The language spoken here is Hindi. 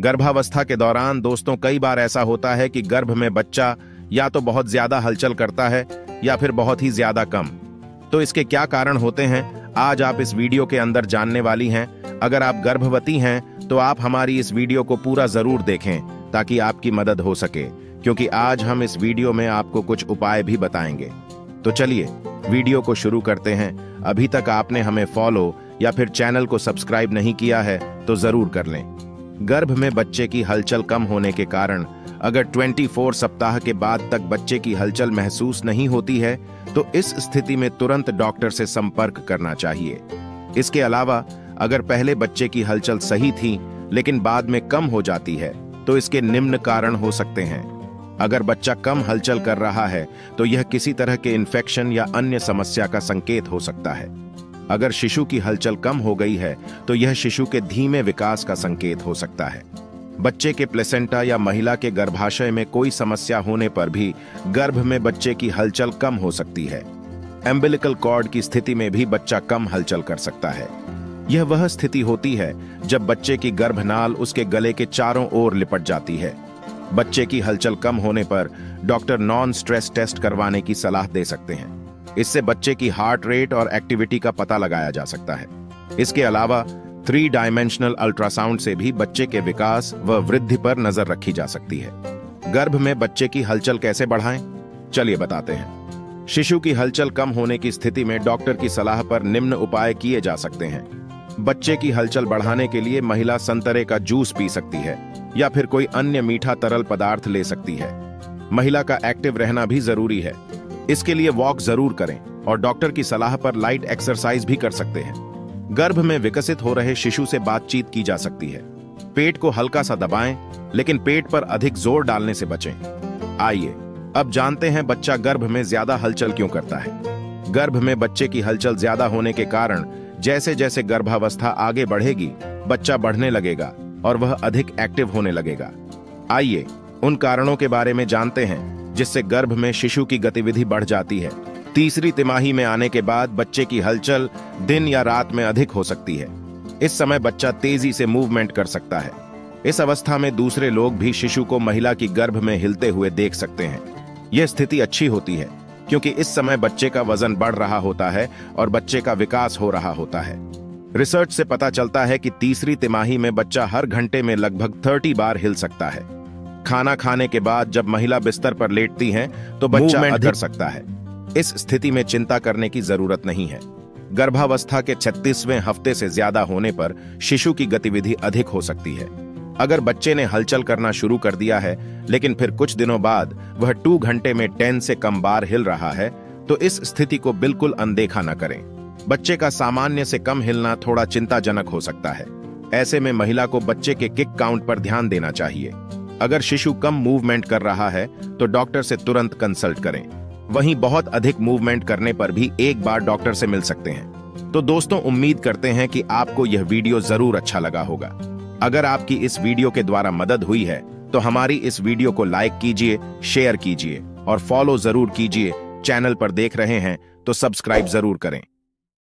गर्भावस्था के दौरान दोस्तों, कई बार ऐसा होता है कि गर्भ में बच्चा या तो बहुत ज़्यादा हलचल करता है या फिर बहुत ही ज़्यादा कम। तो इसके क्या कारण होते हैं, आज आप इस वीडियो के अंदर जानने वाली हैं। अगर आप गर्भवती हैं तो आप हमारी इस वीडियो को पूरा ज़रूर देखें, ताकि आपकी मदद हो सके, क्योंकि आज हम इस वीडियो में आपको कुछ उपाय भी बताएँगे। तो चलिए, वीडियो को शुरू करते हैं। अभी तक आपने हमें फॉलो या फिर चैनल को सब्सक्राइब नहीं किया है तो ज़रूर कर लें। गर्भ में बच्चे की हलचल कम होने के कारण, अगर 24 सप्ताह के बाद तक बच्चे की हलचल महसूस नहीं होती है तो इस स्थिति में तुरंत डॉक्टर से संपर्क करना चाहिए। इसके अलावा, अगर पहले बच्चे की हलचल सही थी, लेकिन बाद में कम हो जाती है तो इसके निम्न कारण हो सकते हैं। अगर बच्चा कम हलचल कर रहा है तो यह किसी तरह के इन्फेक्शन या अन्य समस्या का संकेत हो सकता है। अगर शिशु की हलचल कम हो गई है तो यह शिशु के धीमे विकास का संकेत हो सकता है। बच्चे के प्लेसेंटा या महिला के गर्भाशय में कोई समस्या होने पर भी गर्भ में बच्चे की हलचल कम हो सकती है। एम्बिलिकल कॉर्ड की स्थिति में भी बच्चा कम हलचल कर सकता है। यह वह स्थिति होती है, जब बच्चे की गर्भनाल उसके गले के चारों ओर लिपट जाती है। बच्चे की हलचल कम होने पर डॉक्टर नॉन स्ट्रेस टेस्ट करवाने की सलाह दे सकते हैं। इससे बच्चे की हार्ट रेट और एक्टिविटी का पता लगाया जा सकता है। इसके अलावा थ्री डायमेंशनल अल्ट्रासाउंड से भी बच्चे के विकास व वृद्धि पर नज़र रखी जा सकती है। गर्भ में बच्चे की हलचल कैसे बढ़ाएँ? चलिए बताते हैं। शिशु की हलचल कम होने की स्थिति में डॉक्टर की सलाह पर निम्न उपाय किए जा सकते हैं। बच्चे की हलचल बढ़ाने के लिए महिला संतरे का जूस पी सकती है, या फिर कोई अन्य मीठा तरल पदार्थ ले सकती है। महिला का एक्टिव रहना भी ज़रूरी है। इसके लिए वॉक ज़रूर करें और डॉक्टर की सलाह पर लाइट एक्सरसाइज भी कर सकते हैं। गर्भ में विकसित हो रहे शिशु से बातचीत की जा सकती है। पेट को हल्का सा दबाएँ, लेकिन पेट पर अधिक ज़ोर डालने से बचें। आइए, अब जानते हैं बच्चा गर्भ में ज़्यादा हलचल क्यों करता है। गर्भ में बच्चे की हलचल ज़्यादा होने के कारण जैसे जैसे गर्भावस्था आगे बढ़ेगी, बच्चा बढ़ने लगेगा और वह अधिक एक्टिव होने लगेगा। आइए, उन कारणों के बारे में जानते हैं। जिससे गर्भ में शिशु की गतिविधि बढ़ जाती है। तीसरी तिमाही में आने के बाद बच्चे की हलचल दिन या रात में अधिक हो सकती है। इस समय बच्चा तेज़ी से मूवमेंट कर सकता है। इस अवस्था में दूसरे लोग भी शिशु को महिला की गर्भ में हिलते हुए देख सकते हैं। यह स्थिति अच्छी होती है, क्योंकि इस समय बच्चे का वज़न बढ़ रहा होता है और बच्चे का विकास हो रहा होता है। रिसर्च से पता चलता है कि तीसरी तिमाही में बच्चा हर घंटे में लगभग थर्टी बार हिल सकता है। खाना खाने के बाद जब महिला बिस्तर पर लेटती हैं, तो बच्चा अधिक कर सकता है। इस स्थिति में चिंता करने की ज़रूरत नहीं है। गर्भावस्था के छत्तीसवें हफ़्ते से ज़्यादा होने पर शिशु की गतिविधि अधिक हो सकती है। अगर बच्चे ने हलचल करना शुरू कर दिया है लेकिन फिर कुछ दिनों बाद वह टू घंटे में टेन से कम बार हिल रहा है तो इस स्थिति को बिल्कुल अनदेखा न करें। बच्चे का सामान्य से कम हिलना थोड़ा चिंताजनक हो सकता है। ऐसे में महिला को बच्चे के किक काउंट पर ध्यान देना चाहिए। अगर शिशु कम मूवमेंट कर रहा है तो डॉक्टर से तुरंत कंसल्ट करें। वहीं बहुत अधिक मूवमेंट करने पर भी एक बार डॉक्टर से मिल सकते हैं। तो दोस्तों, उम्मीद करते हैं कि आपको यह वीडियो ज़रूर अच्छा लगा होगा। अगर आपकी इस वीडियो के द्वारा मदद हुई है तो हमारी इस वीडियो को लाइक कीजिए शेयर कीजिए और फॉलो ज़रूर कीजिए। चैनल पर देख रहे हैं तो सब्सक्राइब ज़रूर करें।